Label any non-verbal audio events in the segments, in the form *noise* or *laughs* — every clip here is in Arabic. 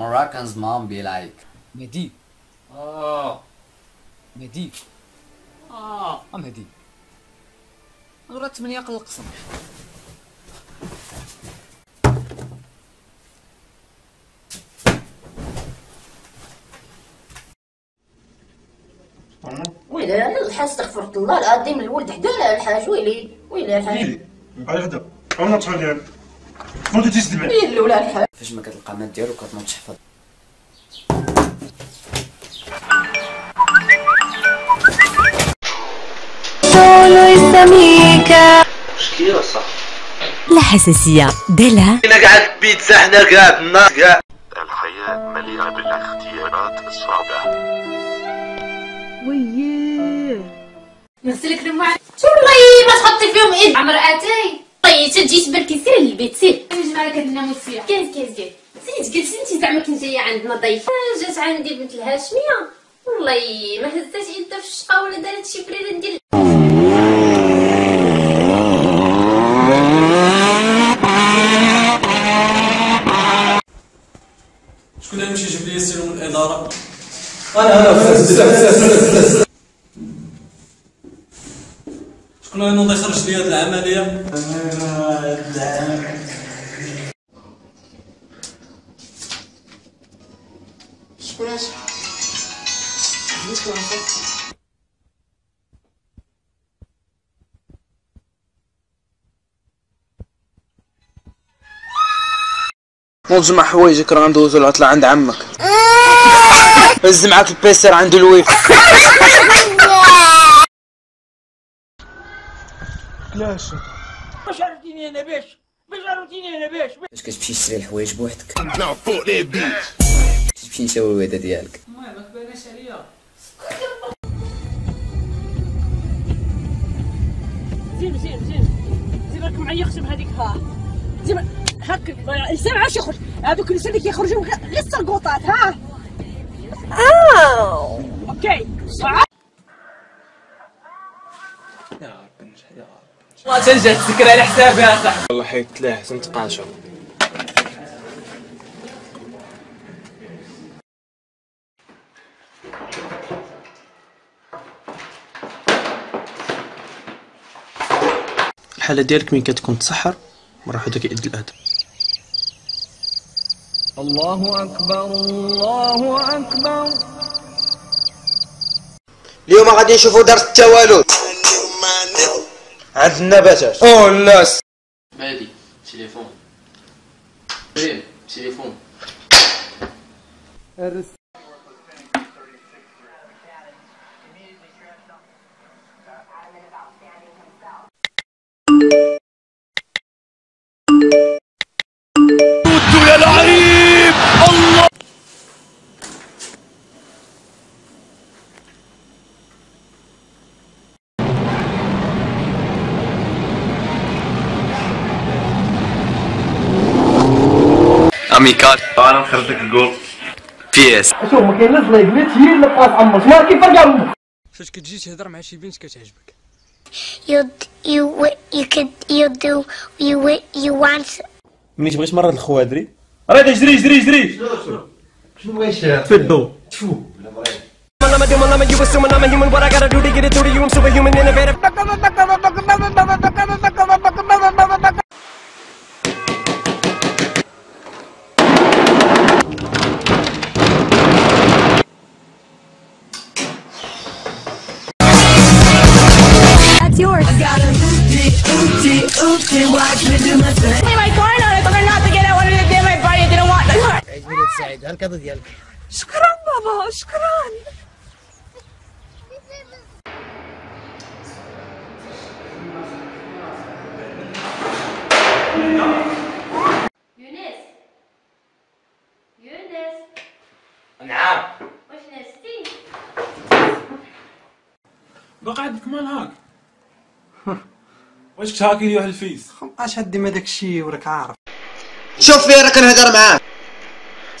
Moroccans mom be like مهدي Oh مهدي آه آه مهدي راه ثمانية قل القسم ويلي الحاج استغفرت الله العظيم الولد حدا الحاج ويلي ويلي الحاج. بقى هدا أنا تفعل تسدبع ويلي ولا الحاج فاش ما كتلقى ما ديالو كتنوض تحفظ مشكلة صح؟ لا حساسية. دلع أنا قاعد بيتزا حنا قاعد الناس قاعد الحياة مليئة بالاختيارات الصعبة. نغسلك دموع والله ما تحطي فيهم إيد؟ عمر اتاي تجي تبركي سير للبيت سير جماعة كننامو سير كاين كاين كاين سيت قلت انت زعما كنت جاية عندنا ضيفه جات عندي بنت الهاشميه والله ما هزات يدها في الشقه ولا دارت شي بريره ندير شكون اللي يمشي يجيب لي السيرو من الاداره شكون اللي ينوض يخرج لي هاد العملية نوض جمع حوايجك راه ندوزو العطلة عند عمك. *laughs* هز معاك *laughs* البيسي راه عنده الويف فاش كتمشي تشري الحوايج بوحدك. تمشي نساوي الوعده ديالك. المهم ما تباناش عليا زين زين زين. زين راك معايا يخشم هذيك. ها. زين هاك. اللسان عاش يخرج. هذوك اللسان اللي كيخرجوا غير السرقوطات ها. آه أوكي. والله تنجح تسكر على حسابي يا صاحبي. والله حيت لا حسن تقاشر الحالة ديالك مين كتكون تسحر مرة واحدة كيأدي الأدب. الله أكبر الله أكبر. اليوم غادي نشوفوا درس التوالد. عند النباتات أوه لا مالي تليفون. ريم تليفون. اميكال أنا نخرج لك الجول بيس فاش كتجي تهضر مع شي بنت كتعجبك you you wi- you could you do you wi- you want ملي تبغي تمرض الخوادري راه جري جري جري فدو That's and watch me do my thing. Hey, my car on it, forgot not to get out under the damn my body. I didn't want the car. the diyelim. Şükran baba, şükran. No. واش كنت هاكي لي واحد الفيس؟ اش هدي ما داك الشيء وراك عارف. شوف فيا راه كنهضر معاه.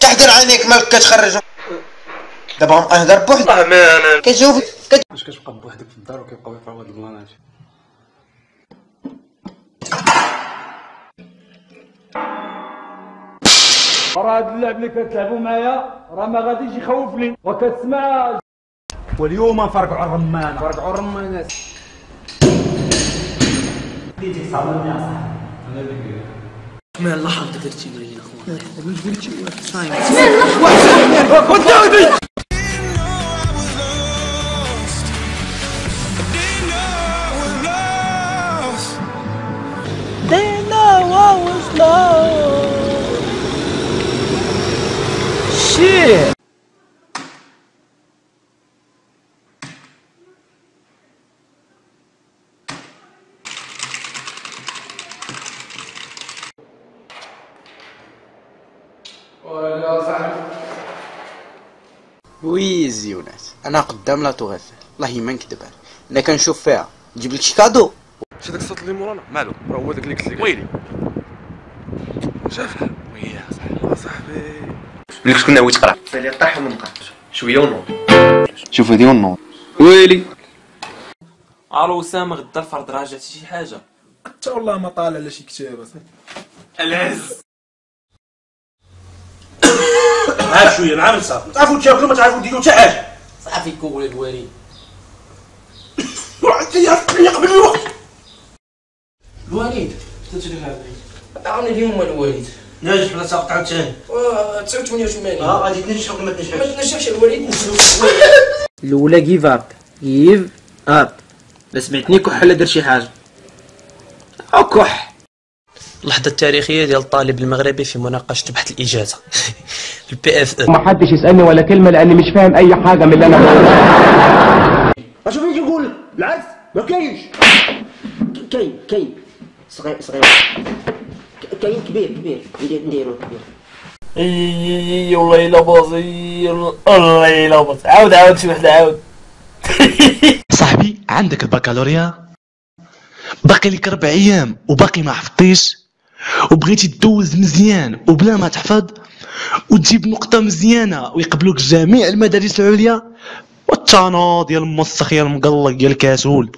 تحضر عينيك مالك كتخرج. دابا غنبقى نهضر بوحدي والله ما أنا كتشوف كت... واش كتبقى بوحدك في الدار وكيبقاو يقراو هاد البلانات؟ راه هاد اللعب اللي كتلعبوا معايا راه ما غاديش يخوفني. وكتسمع واليوم نفرقعوا الرمانة. نفرقعوا الرمانة. ديتي صعبه يا صاحبي أنا ما الله حافظك درتي مرينا اخوان درتي وداودي They know I was lost. Shit. ويزي وناس أنا قدام لا توغ ايفل والله ما نكذب عليك أنا كنشوف فيها. نجيب لك شي كادو. شي داك الصوت اللي مورانا؟ مالو. راه هو داك اللي قلت لك. ويلي. شاف. ويلي صاحبي. صاحبي. ملي كنت ناوي تقرا. فالي طيح من شوية ونوض. شوف هادي ونوض. ويلي. عرو أسامة غدا الفرد راجعتي شي حاجة؟ حتى والله ما طالع على شي كتاب العز عاد شوية مع من صافي تعرفوا تاكلوا ما تعرفوا ديروا حتى حاجة صافي كول الوالد قبل الوقت الوالد انت تشري لها عاوني اليوم الوالد ناجح ولا تقطع عاوتاني 89 آه غادي تنجح ولا ما تنجحش؟ ما تنجحش الوالد الأولى جيف اب جيف اب ما سمعتني كح ولا درت شي حاجة. أو كح. اللحظة التاريخية ديال الطالب المغربي في مناقشة بحث الإجازة. *laughs* البي اف ما حدش يسألني ولا كلمة لأني مش فاهم أي حاجة من اللي أنا بقوله أشوف يجي يقول؟ بالعكس ما كاينش. كاين كاين. صغير صغير. كاين كبير كبير. نديرو كبير إي والله الا بصير والله الا بصير. عاود عاود شي وحدة عاود. *laughs* صاحبي عندك البكالوريا؟ باقي لك ربع أيام وباقي ما حفظتيش وبغيتي تدوز مزيان وبلا ما تحفظ وتجيب نقطة مزيانة ويقبلوك جميع المدارس العليا والتانو ديال المسخ يا المقلق يا الكاسول.